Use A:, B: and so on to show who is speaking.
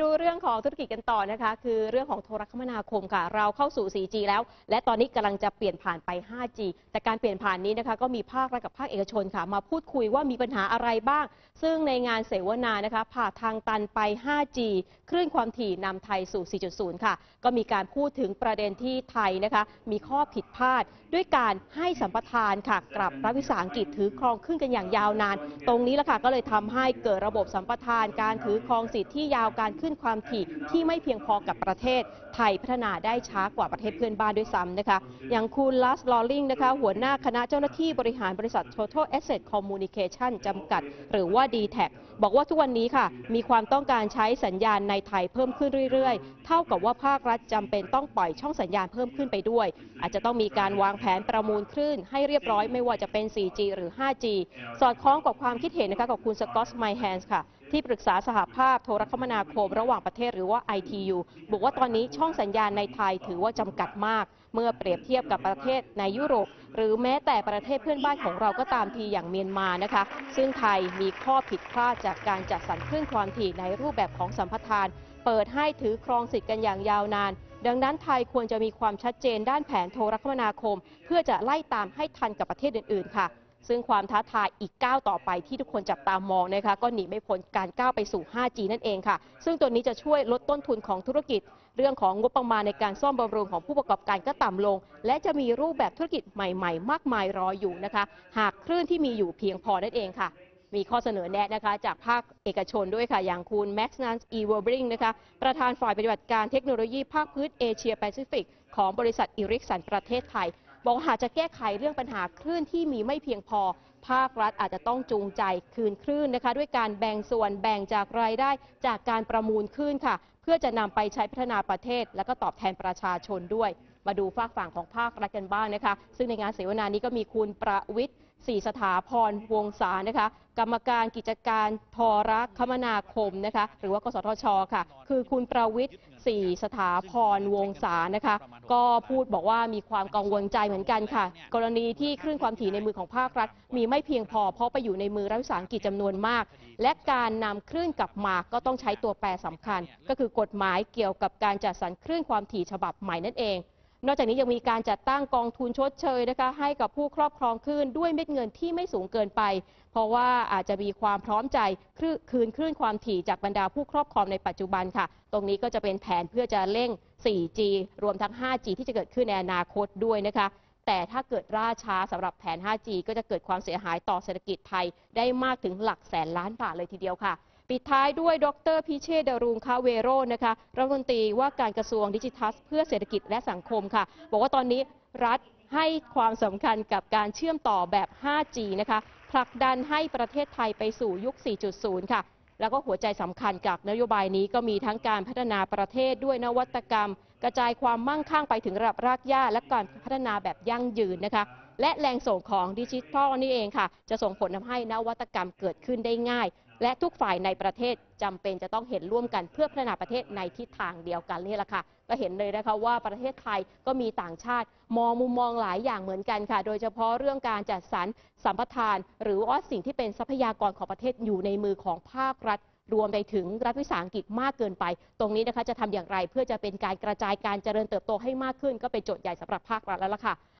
A: ดูเรื่องของธุรกิจกันต่อนะคะ คือเรื่องของโทรคมนาคมค่ะ เราเข้าสู่ 4G แล้ว และตอนนี้กำลังจะเปลี่ยนผ่านไป 5G แต่การเปลี่ยนผ่านนี้นะคะ ก็มีภาครัฐกับภาคเอกชนค่ะ มาพูดคุยว่ามีปัญหาอะไรบ้าง ซึ่งในงานเสวนานะคะผ่าทางตันไป 5G คลื่นความถี่นำไทยสู่ 4.0 ค่ะ ก็มีการพูดถึงประเด็นที่ไทยนะคะ มีข้อผิดพลาด ด้วยการให้สัมปทานค่ะกลับรัฐวิสาหกิจถือครองขึ้นกันอย่างยาวนาน ตรงนี้แหละค่ะก็เลยทำให้เกิดระบบสัมปทานการถือครองสิทธิ์ที่ยาวการขึ้น้นความถี่ที่ไม่เพียงพอกับประเทศ ไทยพัฒนาได้ช้ากว่าประเทศเพื่อนบ้านด้วยซ้ำนะคะ อย่างคุณลัสลอลิงนะคะ หัวหน้าคณะเจ้าหน้าที่บริหารบริษัท Total Asset Communication จำกัด หรือว่า d t แทบอกว่าทุกวันนี้ค่ะ มีความต้องการใช้สัญญาณในไทยเพิ่มขึ้นเรื่อยๆ เท่ากับว่าภาครัฐจำเป็นต้องปล่อยช่องสัญญาณเพิ่มขึ้นไปด้วย อาจจะต้องมีการวางแผนประมูลคลื่นให้เรียบร้อยไม่ว่าจะเป็น 4G หรือ 5G สอดคล้องกับความคิดเห็นนะคะกับคุณสกอตไมแฮนส์ค่ะ ที่ปรึกษาสหภาพโทรคมนาคมระหว่างประเทศหรือว่า ITU บอกว่าตอนนี้ช่องสัญญาณในไทยถือว่าจำกัดมาก เมื่อเปรียบเทียบกับประเทศในยุโรป หรือแม้แต่ประเทศเพื่อนบ้านของเราก็ตามทีอย่างเมียนมานะคะ ซึ่งไทยมีข้อผิดพลาดจากการจัดสรรคลื่นความถี่ในรูปแบบของสัมปทาน เปิดให้ถือครองสิทธิ์กันอย่างยาวนานดังนั้นไทยควรจะมีความชัดเจนด้านแผนโทรคมนาคม เพื่อจะไล่ตามให้ทันกับประเทศอื่น ๆ ค่ะ ซึ่งความท้าทายอีกก้าวต่อไปที่ทุกคนจับตามองนะคะก็หนีไม่พ้นการก้าวไปสู่ 5G นั่นเองค่ะ ซึ่งตัวนี้จะช่วยลดต้นทุนของธุรกิจ เรื่องของงบประมาณในการซ่อมบำรุงของผู้ประกอบการก็ต่ำลง และจะมีรูปแบบธุรกิจใหม่ๆ มากมายรออยู่นะคะ หากคลื่นที่มีอยู่เพียงพอนั่นเองค่ะมีข้อเสนอแนะนะคะจากภาคเอกชนด้วยค่ะ อย่างคุณแม็กซ์นันส์อีเวอร์บริงนะคะประธานฝ่ายปฏิบัติการเทคโนโลยีภาคพื้นเอเชียแปซิฟิกของบริษัทอิริกสันประเทศไทย บอกหากจะแก้ไขเรื่องปัญหาคลื่นที่มีไม่เพียงพอ ภาครัฐอาจจะต้องจูงใจคืนคลื่นนะคะ ด้วยการแบ่งส่วนแบ่งจากรายได้จากการประมูลคลื่นค่ะ เพื่อจะนำไปใช้พัฒนาประเทศ และก็ตอบแทนประชาชนด้วย มาดูฝากฝั่งของภาครัฐกันบ้างนะคะ ซึ่งในงานเสวนานี้ก็มีคุณประวิทย์ ศรีสถาพรวงศานะคะ กรรมการกิจการทรคมนาคมนะคะ หรือว่ากสทชค่ะ คือคุณประวิทย์ศรีสถาพรวงศานะคะ ก็พูดบอกว่ามีความกังวลใจเหมือนกันค่ะ กรณีที่คลื่นความถี่ในมือของภาครัฐ มีไม่เพียงพอเพราะไปอยู่ในมือรัฐวิสาหกิจจำนวนมาก และการนำคลื่นกลับมาก็ต้องใช้ตัวแปรสำคัญ ก็คือกฎหมายเกี่ยวกับการจัดสรรคลื่นความถี่ฉบับใหม่นั่นเอง นอกจากนี้ยังมีการจัดตั้งกองทุนชดเชยนะคะให้กับผู้ครอบครองคลื่นด้วยเม็ดเงินที่ไม่สูงเกินไป เพราะว่าอาจจะมีความพร้อมใจคืนคลื่นความถี่จากบรรดาผู้ครอบครองในปัจจุบันค่ะ ตรงนี้ก็จะเป็นแผนเพื่อจะเร่ง 4G รวมทั้ง 5G ที่จะเกิดขึ้นในอนาคตด้วยนะคะแต่ถ้าเกิดล่าช้าสำหรับแผน 5G ก็จะเกิดความเสียหายต่อเศรษฐกิจไทยได้มากถึงหลักแสนล้านบาทเลยทีเดียวค่ะ ปิดท้ายด้วยดรพิเชษฐ์ดารุงคาเวโรนะคะรัฐมนตรีว่าการกระทรวงดิจิทัลเพื่อเศรษฐกิจและสังคมค่ะ บอกว่าตอนนี้รัฐให้ความสำคัญกับการเชื่อมต่อแบบ 5G นะคะผลักดันให้ประเทศไทยไปสู่ยุค 4.0 ค่ะ แล้วก็หัวใจสำคัญกับนโยบายนี้ก็มีทั้งการพัฒนาประเทศด้วยนวัตกรรม กระจายความมั่งคั่งไปถึงระดับรากหญ้า และการพัฒนาแบบยั่งยืนนะคะ และแรงส่งของดิจิทัลนี่เองค่ะ จะส่งผลทำให้นวัตกรรมเกิดขึ้นได้ง่าย และทุกฝ่ายในประเทศจำเป็นจะต้องเห็นร่วมกันเพื่อพัฒนาประเทศในทิศทางเดียวกันนี่แหละค่ะก็เห็นเลยนะคะว่าประเทศไทยก็มีต่างชาติ มองมุมมองหลายอย่างเหมือนกันค่ะ โดยเฉพาะเรื่องการจัดสรรสัมปทาน หรือว่าสิ่งที่เป็นทรัพยากรของประเทศอยู่ในมือของภาครัฐรวมไปถึงรัฐวิสาหกิจมากเกินไป ตรงนี้นะคะจะทำอย่างไรเพื่อจะเป็นการกระจายการเจริญเติบโตให้มากขึ้น ก็เป็นโจทย์ใหญ่สำหรับภาครัฐแล้วล่ะค่ะ